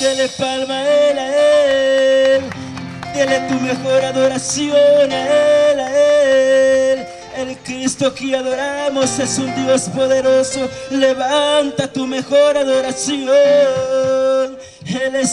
Dele palma a él, a él. dele tu mejor adoración a él, a él. El Cristo que adoramos es un Dios poderoso. Levanta tu mejor adoración. Él está